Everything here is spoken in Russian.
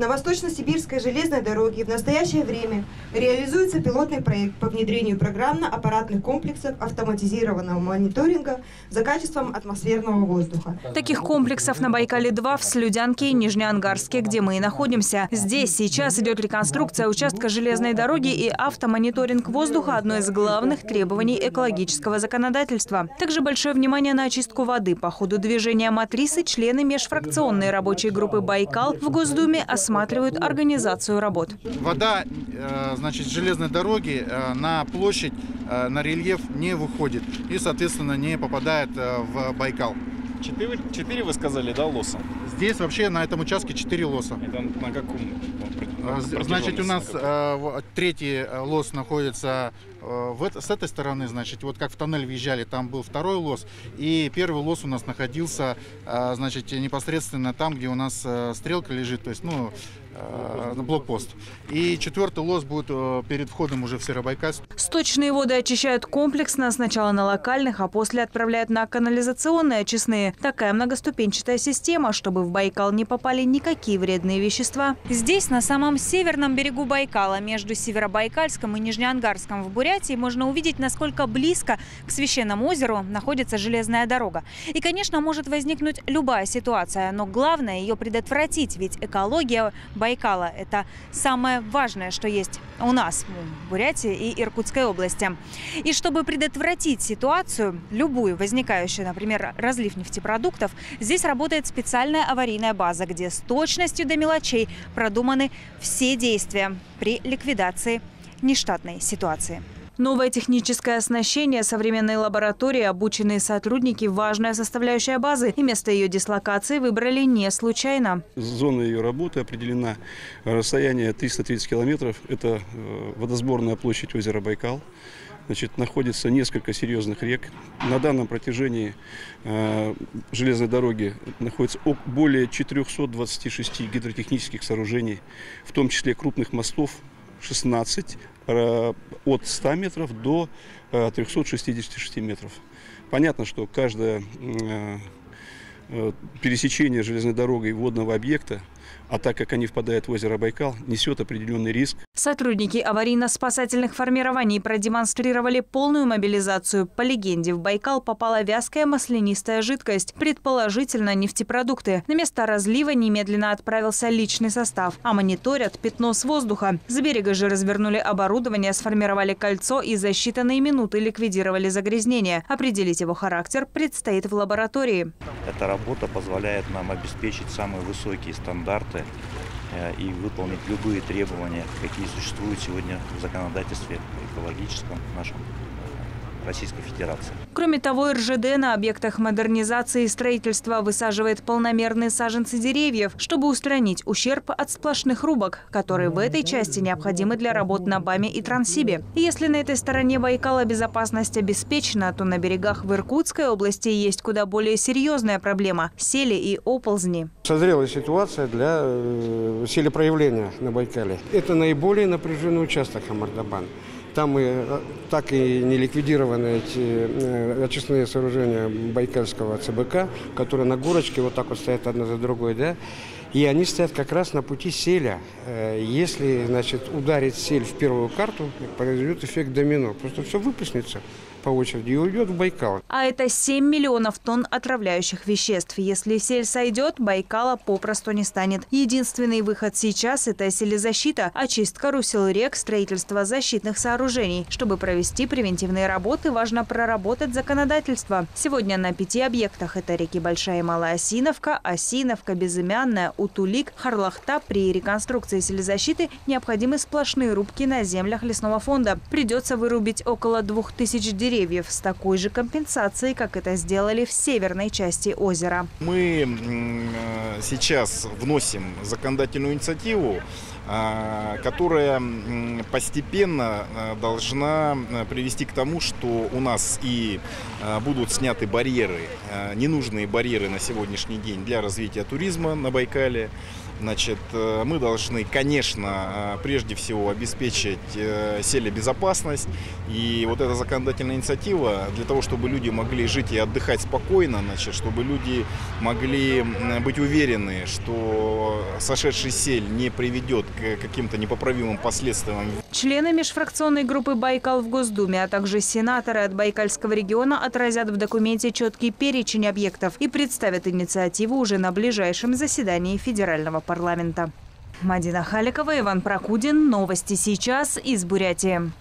На Восточно-Сибирской железной дороге в настоящее время реализуется пилотный проект по внедрению программно-аппаратных комплексов автоматизированного мониторинга за качеством атмосферного воздуха. Таких комплексов на Байкале-2 в Слюдянке и Нижнеангарске, где мы и находимся. Здесь сейчас идет реконструкция участка железной дороги и автомониторинг воздуха – одно из главных требований экологического законодательства. Также большое внимание на очистку воды. По ходу движения матрицы члены межфракционной рабочей группы «Байкал» в Госдуме осматривают организацию работ. Вода, э, значит, с железной дороги э, на площадь, э, на рельеф не выходит и, соответственно, не попадает в Байкал. Четыре, четыре вы сказали, да, лоса? Здесь вообще на этом участке четыре лоса. Это на каком? Значит, у нас э, третий лос находится э, в, с этой стороны, значит, вот как в тоннель въезжали, там был второй лос, и первый лос у нас находился, э, значит, непосредственно там, где у нас э, стрелка лежит, то есть, ну, э, блокпост. И четвертый лос будет э, перед входом уже в Северобайкальск. Сточные воды очищают комплексно, сначала на локальных, а после отправляют на канализационные очистные. Такая многоступенчатая система, чтобы в Байкал не попали никакие вредные вещества. Здесь, на самом северном берегу Байкала, между Северобайкальском и Нижнеангарском в Бурятии, можно увидеть, насколько близко к священному озеру находится железная дорога. И, конечно, может возникнуть любая ситуация, но главное ее предотвратить, ведь экология Байкала – это самое важное, что есть у нас в Бурятии и Иркутской области. И чтобы предотвратить ситуацию, любую возникающую, например, разлив нефтепродуктов, здесь работает специальная аварийная база, где с точностью до мелочей продуманы все действия при ликвидации нештатной ситуации. Новое техническое оснащение, современные лаборатории, обученные сотрудники – важная составляющая базы. И место ее дислокации выбрали не случайно. Зона ее работы определена. Расстояние 330 километров – это э, водосборная площадь озера Байкал. Значит, находится несколько серьезных рек. На данном протяжении э, железной дороги находится более 426 гидротехнических сооружений, в том числе крупных мостов, 16 э, от 100 метров до 366 э, метров. Понятно, что каждое э, пересечение железной дорогой водного объекта а так как они впадают в озеро Байкал, несет определенный риск. Сотрудники аварийно-спасательных формирований продемонстрировали полную мобилизацию. По легенде, в Байкал попала вязкая маслянистая жидкость, предположительно нефтепродукты. На место разлива немедленно отправился личный состав, а мониторят пятно с воздуха. С берега же развернули оборудование, сформировали кольцо и за считанные минуты ликвидировали загрязнение. Определить его характер предстоит в лаборатории. Эта работа позволяет нам обеспечить самые высокие стандарты Э, и выполнить любые требования, какие существуют сегодня в законодательстве экологическом нашем Российской Федерации. Кроме того, РЖД на объектах модернизации и строительства высаживает полномерные саженцы деревьев, чтобы устранить ущерб от сплошных рубок, которые в этой части необходимы для работ на БАМе и Транссибе. И если на этой стороне Байкала безопасность обеспечена, то на берегах в Иркутской области есть куда более серьезная проблема – сели и оползни. Созрела ситуация для э, селепроявления на Байкале. Это наиболее напряженный участок Амардабан. Там и э, так и не ликвидированы эти э, очистные сооружения Байкальского ЦБК, которые на горочке вот так вот стоят одна за другой, да, и они стоят как раз на пути селя. Э, если, значит, ударить сель в первую карту, произойдет эффект домино. Просто все выплеснется по очереди и уйдет в Байкал. А это 7 миллионов тонн отравляющих веществ. Если сель сойдет, Байкала попросту не станет. Единственный выход сейчас – это селезащита, очистка русел рек, строительство защитных сооружений. Чтобы провести превентивные работы, важно проработать законодательство. Сегодня на пяти объектах – это реки Большая и Малая Осиновка, Осиновка, Безымянная, Утулик, Харлахта. При реконструкции селезащиты необходимы сплошные рубки на землях лесного фонда. Придется вырубить около 2000 деревьев деревьев с такой же компенсацией, как это сделали в северной части озера. Мы э, сейчас вносим законодательную инициативу, которая постепенно э, должна привести к тому, что у нас и будут сняты барьеры, ненужные барьеры на сегодняшний день для развития туризма на Байкале, Значит, э, мы должны, конечно, прежде всего обеспечить э, селе безопасность. И вот эта законодательная инициатива для того, чтобы люди могли жить и отдыхать спокойно, значит, чтобы люди могли быть уверены, что сошедший сель не приведет к каким-то непоправимым последствиям. Члены межфракционной группы «Байкал» в Госдуме, а также сенаторы от Байкальского региона отразят в документе четкий перечень объектов и представят инициативу уже на ближайшем заседании федерального парламента. Мадина Халикова, Иван Прокудин. Новости сейчас из Бурятии.